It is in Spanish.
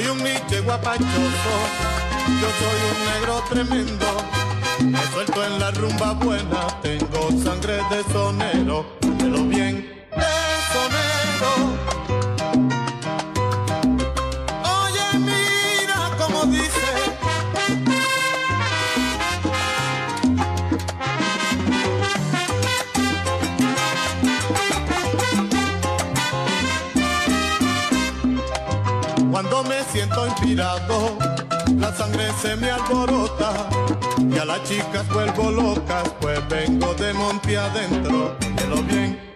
Soy un niche guapachoso, yo soy un negro tremendo. Me suelto en la rumba buena, tengo sangre de sonero, de lo bien de sonero. Oye, mira como dice. Cuando me siento inspirado, la sangre se me alborota y a las chicas vuelvo locas, pues vengo de monte adentro, de lo bien